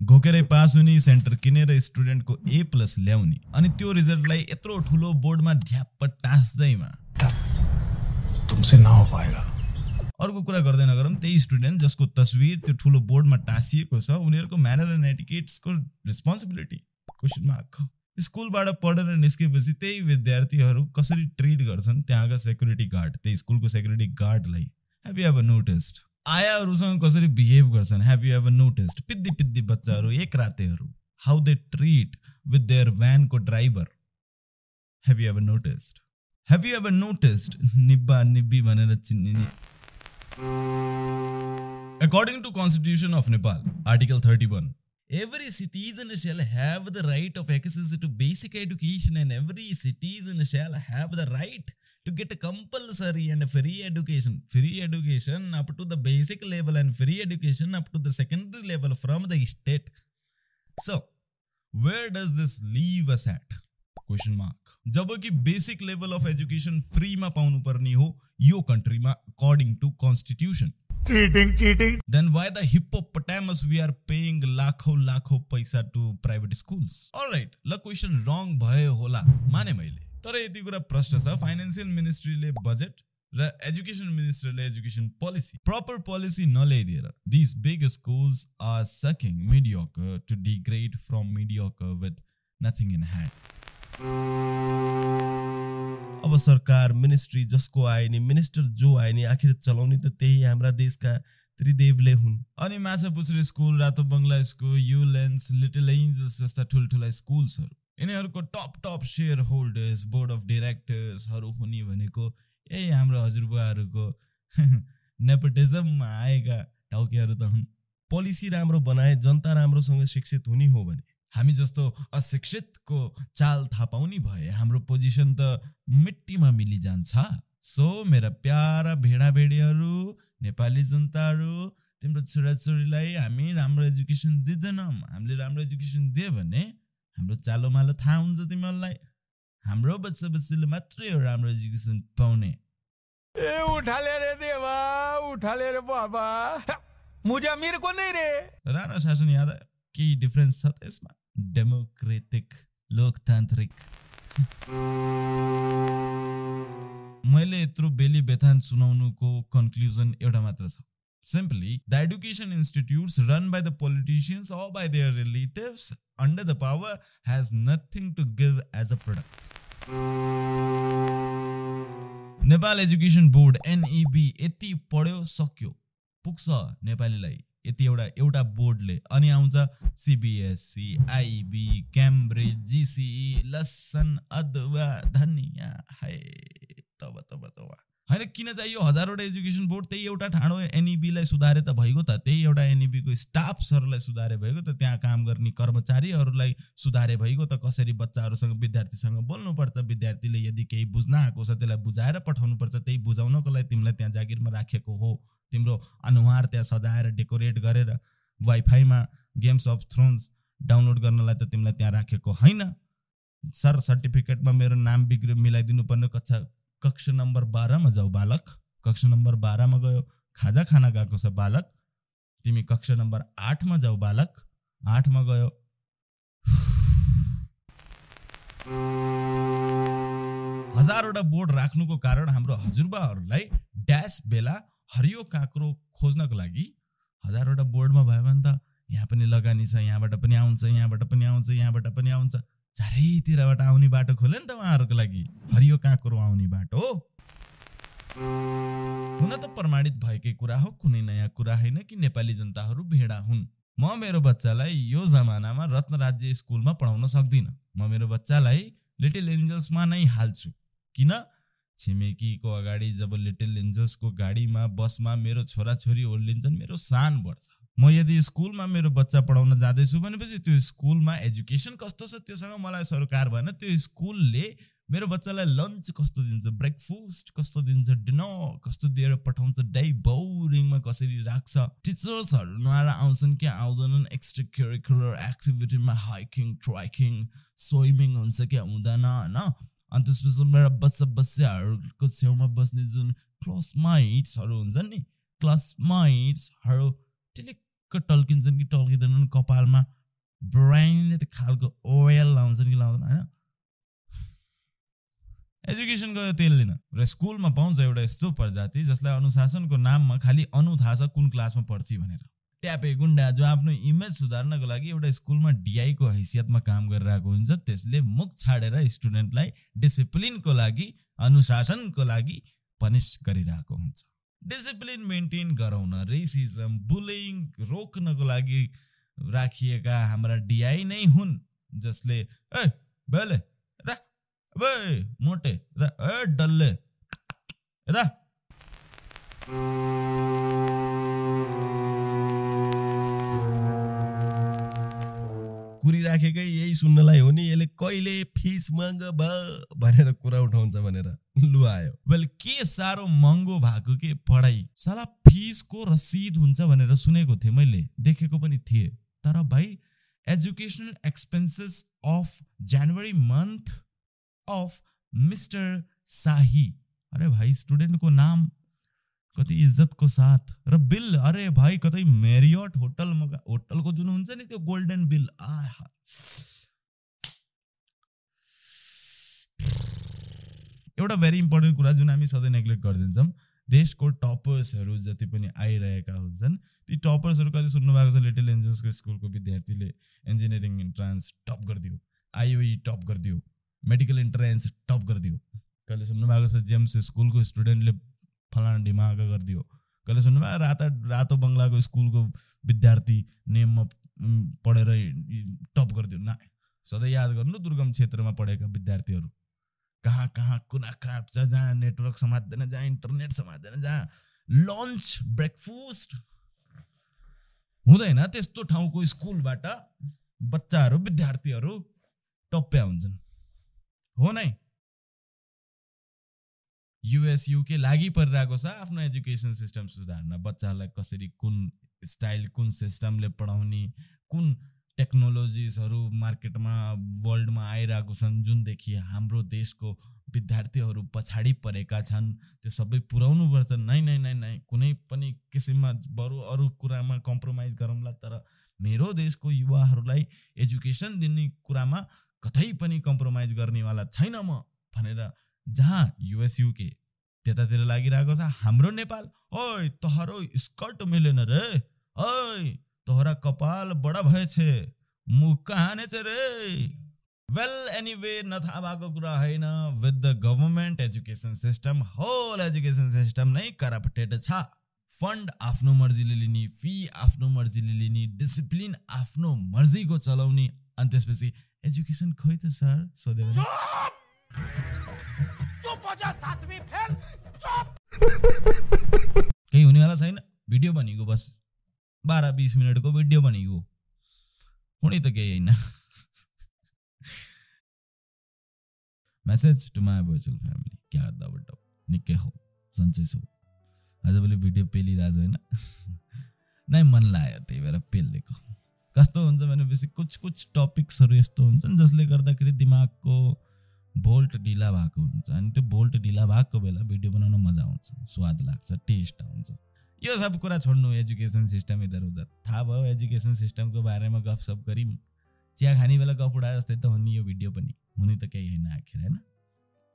घोकेरै pass हुने centre किनेर स्टुडेन्टको ए plus ल्याउने अनि त्यो रिजल्टलाई यत्रो ठुलो बोर्डमा ढ्याप्प टाँस्दैमा। तुमसे ना हो पाएगा। अर्को कुरा गर्दै नगरौँ त्यही स्टुडेन्ट जसको तस्विर त्यो ठुलो बोर्डमा टाँसिएको छ उनीहरूको म्यानर एन्ड एटिकेट्सको रेस्पोन्सिबिलिटी क्वेसन मार्क स्कुलबाट पढेर निस्केपछि त्यही विद्यार्थीहरू कसरी ट्रिट गर्छन्? त्यहाँका सेक्युरिटी गार्ड त्यही स्कुलको सेक्युरिटी गार्डलाई हेभ यु एभर नोटिस्ड आयाहरूसँग कसरी बिहेभ गर्छन् हेभ यु एभर नोटिस्ड पिद्दी पिद्दी बच्चाहरू एक रातेहरू how they treat with their भ्यानको driver have you ever noticed have you ever noticed निब्बा निब्बी भनेर चिनिने According to Constitution of Nepal, Article 31, every citizen shall have the right of access to basic education and every citizen shall have the right to get a compulsory and free education. Free education up to the basic level and free education up to the secondary level from the state. So, where does this leave us at? Question mark जब कि basic level of education फ्रीमा पाउनु पर्ने हो यो कन्ट्रीमा according to constitution cheating cheating then why the hippopotamus we are paying लाखौँ लाखौँ पैसा to private schools right ल क्वेसन रङ भयो होला माने मैले तर यति कुरा प्रश्न छ। फाइनेन्सियल मिनिस्ट्रीले बजेट र एजुकेसन मिनिस्टरले education policy proper policy नल्याइदिएर this big schools are sucking mediocre to degrade from mediocre with nothing in hand अब सरकार मिनिस्ट्री जसको आए नि मिनिस्टर जो आए नि आखिर चलाउने त त्यही हाम्रा देशका त्रिदेवले हुन्। अनि माछा पुछ्रे स्कुल रातो Bangla school Ullens little angels जस्ता ठुल्ठुला स्कुल्सहरू। यिनीहरूको top top share holders board of डिरेक्टर्सहरू हुने भनेको यही हाम्रो हजुरबुवाहरूको नेपोटिजममा आएका टाउकेहरू त हुन्। पोलिसी राम्रो बनाए जनता राम्रोसँग शिक्षित हुने हो भने हामी जस्तो अशिक्षितको चाल थाहा पाउने भए हाम्रो पोजिसन त मिट्टीमा मिलिजान्छ। सो मेरा प्यारा भेडाभेडीहरू नेपाली जनताहरू तिम्रो छोराछोरीलाई हामी राम्रो एजुकेसन दिँदैनौँ। हामीले राम्रो एजुकेसन दियो भने हाम्रो चालो मालो थाहा हुन्छ तिमीहरूलाई। हाम्रो बच्चा बच्चीले मात्रै हो राम्रो एजुकेसन पाउने। ए उठाले रे देवा उठाले रे बाबा। अमीर को नहीं रे। राणा शासन याद केही डिफरेन्स छ त यसमा? डेमोक्रेटिक लोकतान्त्रिक। मैले यत्रो बेली बेथान सुनाउनुको कन्क्लुजन एउटा मात्र छ। Simply the education institutes run by the politicians or by their relatives under the power has nothing to give as a product Nepal education board NEB यति पढ्यो सक्यो। पुग्छ नेपालीलाई। यति एउटा एउटा बोर्डले। अनि आउँछ सिबिएससी आइबी क्याम्ब्रिज जिसिई लसन अदुवा धनिया हाय तब तब तब। होइन किन चाहिँ यो हजारवटा एजुकेसन बोर्ड त्यही एउटा ठाडो एनइबीलाई सुधारे त भइगयो त त्यही एउटा एनइबीको स्टाफ्सहरूलाई सुधारे भइगयो त त्यहाँ काम गर्ने कर्मचारीहरूलाई सुधारे भइगयो त कसरी बच्चाहरूसँग विद्यार्थीसँग बोल्नुपर्छ? विद्यार्थीले यदि केही बुझ्न आएको छ त्यसलाई बुझाएर पठाउनुपर्छ त्यही बुझाउनको लागि तिमीलाई त्यहाँ जागिरमा राखेको हो। तिम्रो अनुहार त्यहाँ सजाएर डेकोरेट गरेर वाइफाईमा गेम्स अफ थ्रोन्स डाउनलोड गर्नलाई त तिमीलाई त्यहाँ राखेको होइन। सर सर्टिफिकेटमा मेरो नाम बिग्रियो मिलाइदिनु पर्ने कक्षा कक्षा नम्बर बाह्रमा जाऊ बालक। कक्षा नम्बर बाह्रमा गयो खाजा खाना गएको छ बालक। तिमी कक्षा नम्बर आठमा जाऊ बालक। आठमा गयो। हजारवटा बोर्ड राख्नुको कारण हाम्रो हजुरबाहरूलाई ड्यास बेला हरियो काँक्रो खोज्नको लागि हजारवटा बोर्डमा भयो भने त यहाँ पनि लगानी छ यहाँबाट पनि आउँछ यहाँबाट पनि आउँछ यहाँबाट पनि आउँछ। चारैतिरबाट आउने बाटो खोले नि त उहाँहरूको लागि। हरियो काँक्रो आउने बाटो हुन त प्रमाणित भएकै कुरा हो कुनै नयाँ कुरा होइन कि नेपाली जनताहरू भेडा हुन्। म मेरो बच्चालाई यो जमानामा रत्न राज्य स्कुलमा पढाउन सक्दिनँ। म मेरो बच्चालाई लिटिल एन्जल्समा नै हाल्छु। किन? छिमेकीको अगाडि जब लिटिल एन्जल्सको गाडीमा बसमा मेरो छोराछोरी ओर्लिन्छन् मेरो सान बढ्छ। म यदि स्कुलमा मेरो बच्चा पढाउन जाँदैछु भनेपछि त्यो स्कुलमा एजुकेसन कस्तो छ त्योसँग मलाई सरकार भएन त्यो स्कुलले मेरो बच्चालाई लन्च कस्तो दिन्छ ब्रेकफास्ट कस्तो दिन्छ डिनर कस्तो दिएर पठाउँछ डाइ बोरिङमा कसरी राख्छ? टिचर्सहरू नआएर आउँछन् कि आउँदैनन्? एक्स्ट्रा करिकुलर एक्टिभिटीमा हाइकिङ ट्राइकिङ स्विमिङ हुन्छ कि हुँदैन होइन? अनि त्यसपछि मेरो बच्चा बच्चाहरूको छेउमा बस्ने जुन क्लासमाइट्सहरू हुन्छ नि क्लासमाइट्सहरू टिलिक्क टल्किन्छन् कि टल्किँदैनन् कपालमा ब्राइनेट खालको ओयल लाउँछन् कि लाउँदैन होइन? एजुकेसनको तेल लिन र स्कुलमा पाउँछ एउटा यस्तो प्रजाति जसलाई अनुशासनको नाममा खालि अनु थाहा छ कुन क्लासमा पढ्छ भनेर। ट्यापे गुन्डा जो आफ्नो इमेज सुधार्नको लागि एउटा स्कुलमा डिआईको हैसियतमा काम गरिरहेको हुन्छ त्यसले मुख छाडेर स्टुडेन्टलाई डिसिप्लिनको लागि अनुशासनको लागि पनिस गरिरहेको हुन्छ। डिसिप्लिन मेन्टेन गराउन रेसिजम बुलिङ रोक्नको लागि राखिएका हाम्रा डिआई नै हुन् जसले ए बेले यता अबे मोटे यता ए डल्ले यता। कुरिराखेकै यही सुन्नलाई हो नि यसले कहिले फिस भयो भनेर कुरा उठाउँछ भनेर लु आयो। वेल के साह्रो महँगो भएको के पढाइ? साला फिसको रसिद हुन्छ भनेर सुनेको थिएँ मैले देखेको पनि थिएँ। तर भाइ educational expenses of January month of mister Shahi. अरे भाइ स्टुडेन्टको नाम कति इज्जतको साथ। र बिल अरे भाइ कतै मेरियट होटल होटलको जुन हुन्छ नि त्यो गोल्डन बिल। आहा एउटा भेरी इम्पोर्टेन्ट कुरा जुन हामी सधैँ नेग्लेक्ट गरिदिन्छौँ देशको टपर्सहरू जति पनि आइरहेका हुन्छन् ती टपर्सहरू कहिले सुन्नुभएको छ? लिटल एन्जल्सको स्कुलको विद्यार्थीले इन्जिनियरिङ इन्ट्रान्स टप गरिदियो। आइओई टप गरिदियो। मेडिकल इन्ट्रान्स टप गरिदियो। कहिले सुन्नुभएको छ? जेम्स स्कुलको स्टुडेन्टले फलाना ढिमाका गरिदियो कहिले सुन्नुभयो राता रातो बङ्गलाको स्कुलको विद्यार्थी नेममा पढेर टप गरिदियो। न सधैँ याद गर्नु दुर्गम क्षेत्रमा पढेका विद्यार्थीहरू। कहाँ कहाँ कुना काप छ जहाँ नेटवर्क समात्दैन जहाँ इन्टरनेट समात्दैन जहाँ लन्च ब्रेकफास्ट हुँदैन त्यस्तो ठाउँको स्कुलबाट बच्चाहरू विद्यार्थीहरू टप्प्या हुन्छन्। हो नै? युएस युके लागि परिरहेको छ आफ्नो एजुकेसन सिस्टम सुधार्न। बच्चाहरूलाई कसरी कुन स्टाइल कुन सिस्टमले पढाउने कुन टेक्नोलोजिसहरू मार्केटमा वर्ल्डमा आइरहेको छन् जुनदेखि हाम्रो देशको विद्यार्थीहरू पछाडि परेका छन् त्यो सबै पुर्याउनुपर्छ नै नै नै नै कुनै पनि किसिममा बरु अरू कुरामा कम्प्रोमाइज गरौँला तर मेरो देशको युवाहरूलाई एजुकेसन दिने कुरामा कतै पनि कम्प्रोमाइज गर्नेवाला छैन म भनेर जहाँ युएस युके त्यतातिर लागिरहेको छ हाम्रो नेपाल ओइ तहरो स्कर्ट मिलेन रे। ओइ तोहरा कपाल बडा भएछे मुख कहाँ ने छ रे। वेल एनिवे नथाहा भएको कुरा होइन। With the government education system whole education system नै करप्टेड छ। फन्ड आफ्नो मर्जीले लिने फी आफ्नो मर्जीले लिने डिसिप्लिन आफ्नो मर्जीको चलाउने। अनि त्यसपछि एजुकेसन खोइ त सर? सोध्यो केही हुनेवाला छैन भिडियो भनेको बस। बाह्र बिस मिनटको भिडियो भनेको हुने त केही होइन message to my virtual family क्या गर्दा बट्ट निकै हो सन्चै छौ आजभोलि भिडियो पेलिरहेको होइन नै। मन लाग्यो त्यही भएर पेलिदिएको कस्तो हुन्छ भनेपछि कुछ कुछ टपिक्सहरू यस्तो हुन्छन् जसले गर्दाखेरि दिमागको भोल्ट ढिला भएको हुन्छ अनि त्यो भोल्ट ढिला भएको बेला भिडियो बनाउन मजा आउँछ स्वाद लाग्छ टेस्ट आउँछ। यो सब कुरा छोड्नु एजुकेसन सिस्टम इधर उधर थाहा भयो एजुकेसन सिस्टमको बारेमा गफसप गऱ्यौँ चिया खाने बेला गफ उडाए जस्तै त हो नि यो भिडियो पनि। हुने त केही होइन आखिर होइन?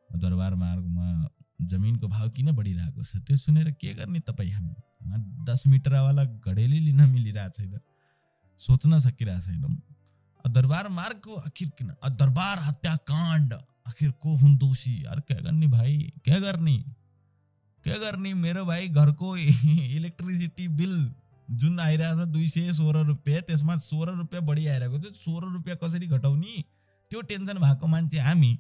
दरबार मार्गमा जमिनको भाव किन बढिरहेको छ? त्यो सुनेर के गर्ने तपाईँ हामी? दस मिटरवाला घडेली लिन मिलिरहेको छैन। सोच्न सकिरहेको छैनौँ। दरबार मार्गको आखिर किन? दरबार हत्याकाण्ड। आखिर को हुन् दोषी? यार क्या गर्ने भाइ क्या गर्ने के गर्ने मेरो भाइ घरको इलेक्ट्रिसिटी बिल जुन आइरहेको छ दुई सय सोह्र रुपियाँ त्यसमा सोह्र रुपियाँ बढी आइरहेको थियो सोह्र रुपियाँ कसरी घटाउने त्यो टेन्सन भएको मान्छे हामी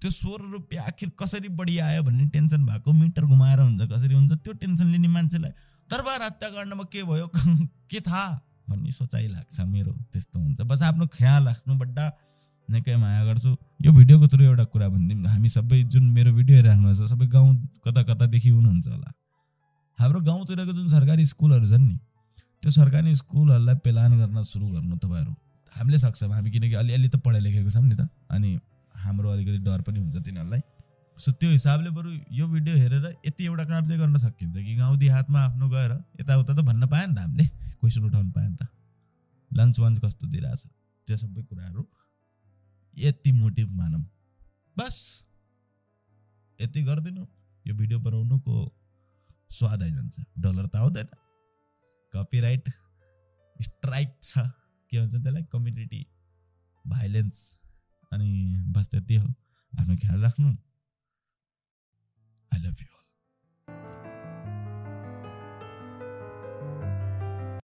त्यो सोह्र रुपियाँ आखिर कसरी बढी आयो भन्ने टेन्सन भएको मिटर घुमाएर हुन्छ कसरी हुन्छ त्यो टेन्सन लिने मान्छेलाई दरबार हत्याकाण्डमा के भयो? के थाहा भन्ने सोचाइ लाग्छ मेरो त्यस्तो हुन्छ। बस आफ्नो ख्याल राख्नु बड्डा निकै माया गर्छु। यो भिडियोको थ्रु एउटा कुरा भनिदिउँ हामी सबै जुन मेरो भिडियो हेरिराख्नु छ सबै गाउँ कता कतादेखि हुनुहुन्छ होला। हाम्रो गाउँतिरको जुन सरकारी स्कुलहरू छन् नि त्यो सरकारी स्कुलहरूलाई पेलान गर्न सुरु गर्नु तपाईँहरू हामीले सक्छौँ। हामी किनकि अलिअलि त पढाइ लेखेको छौँ नि त अनि हाम्रो अलिकति डर पनि हुन्छ तिनीहरूलाई। सो त्यो हिसाबले बरु यो भिडियो हेरेर यति एउटा काम चाहिँ गर्न सकिन्छ कि गाउँ देहातमा आफ्नो गएर यताउता त भन्न पायो नि त हामीले क्वेसन उठाउनु पायो नि त। लन्च वन्च कस्तो दिइरहेछ त्यो सबै कुराहरू यति मोटिभ मानौँ। बस। यति गरिदिनु यो भिडियो बनाउनुको स्वाद आइजान्छ। डलर त आउँदैन। कपिराइट स्ट्राइक छ। के भन्छ त्यसलाई? Community vigilance. अनि बस त्यति हो। आफ्नो ख्याल राख्नु। I love you all